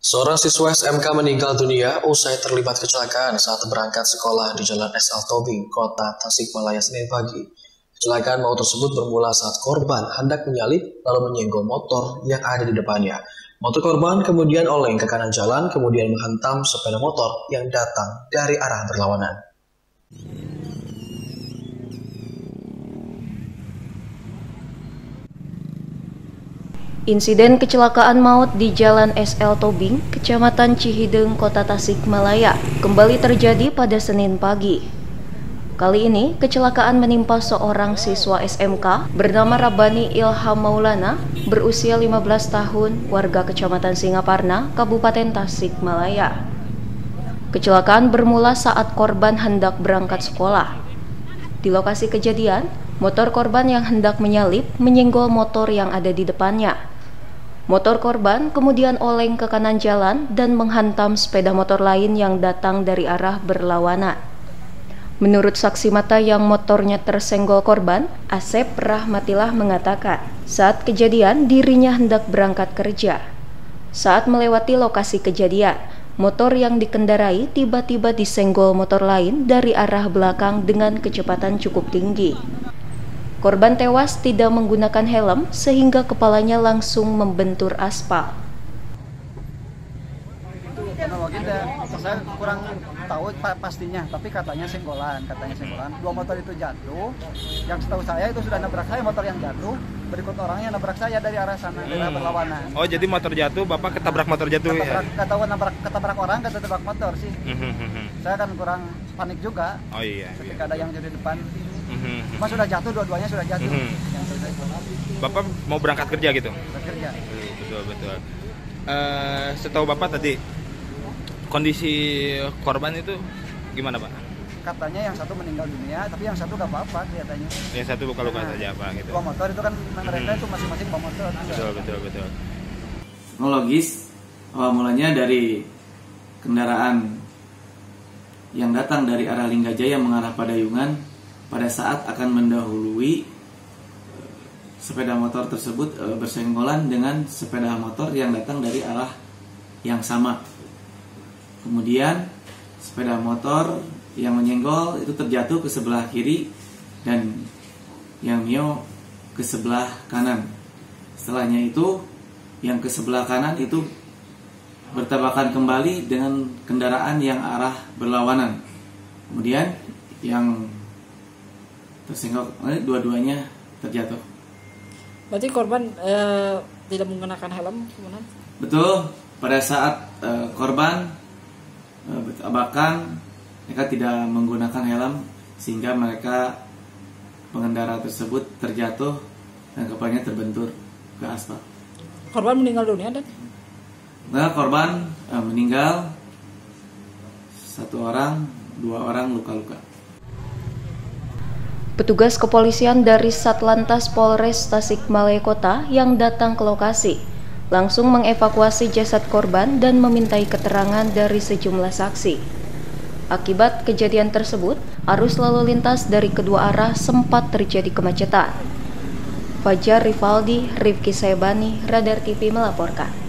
Seorang siswa SMK meninggal dunia usai terlibat kecelakaan saat berangkat sekolah di Jalan SL Tobing, Kota Tasikmalaya Senin pagi. Kecelakaan maut tersebut bermula saat korban hendak menyalip lalu menyenggol motor yang ada di depannya. Motor korban kemudian oleng ke kanan jalan kemudian menghantam sepeda motor yang datang dari arah berlawanan. Insiden kecelakaan maut di Jalan SL Tobing, Kecamatan Cihideng, Kota Tasikmalaya, kembali terjadi pada Senin pagi. Kali ini, kecelakaan menimpa seorang siswa SMK bernama Rabani Ilham Maulana, berusia 15 tahun, warga Kecamatan Singaparna, Kabupaten Tasikmalaya. Kecelakaan bermula saat korban hendak berangkat sekolah. Di lokasi kejadian, motor korban yang hendak menyalip menyenggol motor yang ada di depannya. Motor korban kemudian oleng ke kanan jalan dan menghantam sepeda motor lain yang datang dari arah berlawanan. Menurut saksi mata yang motornya tersenggol korban, Asep Rahmatillah mengatakan, saat kejadian dirinya hendak berangkat kerja. Saat melewati lokasi kejadian, motor yang dikendarai tiba-tiba disenggol motor lain dari arah belakang dengan kecepatan cukup tinggi. Korban tewas tidak menggunakan helm sehingga kepalanya langsung membentur aspal. saya kurang tahu pastinya, tapi katanya senggolan, katanya senggolan. Dua motor itu jatuh, yang setahu saya itu sudah nabrak saya motor yang jatuh, berikut orangnya nabrak saya dari arah sana, dari arah hmm. berlawanan. Oh jadi motor jatuh, bapak ketabrak motor jatuh ketabrak, ya? Ketahuan nabrak, ketabrak orang, ketabrak motor sih. Hmm, saya kan kurang panik juga. Oh iya. Ketika iya. ada yang jadi depan. Mm-hmm. Cuma sudah jatuh dua-duanya sudah jatuh. Mm-hmm. Bapak mau berangkat kerja gitu? Bekerja. Betul betul. Uh, setahu bapak tadi kondisi korban itu gimana pak? Katanya yang satu meninggal dunia, tapi yang satu gak apa-apa kelihatannya. Yang satu luka-luka nah, saja apa gitu. Bawa motor itu kan mereka hmm. itu masing-masing bawa motor. Betul betul betul. Teknologis awal mulanya dari kendaraan yang datang dari arah Linggajaya mengarah pada Yungan pada saat akan mendahului eh, sepeda motor tersebut e, bersenggolan dengan sepeda motor yang datang dari arah yang sama. Kemudian sepeda motor yang menyenggol itu terjatuh ke sebelah kiri dan yang Mio ke sebelah kanan. Setelahnya itu yang ke sebelah kanan itu bertabrakan kembali dengan kendaraan yang arah berlawanan. Kemudian yang tersenggol eh, dua-duanya terjatuh. Berarti korban eh, tidak menggunakan helm kemudian betul. Pada saat eh, korban abakan mereka tidak menggunakan helm sehingga mereka pengendara tersebut terjatuh dan kepalanya terbentur ke aspal. Korban meninggal dunia dan nah korban meninggal. Satu orang dua orang luka-luka Petugas kepolisian dari Satlantas Polres Tasikmalaya Kota yang datang ke lokasi langsung mengevakuasi jasad korban dan memintai keterangan dari sejumlah saksi. Akibat kejadian tersebut, arus lalu lintas dari kedua arah sempat terjadi kemacetan. Fajar Rivaldi, Rifki Sebani, Radar TV melaporkan.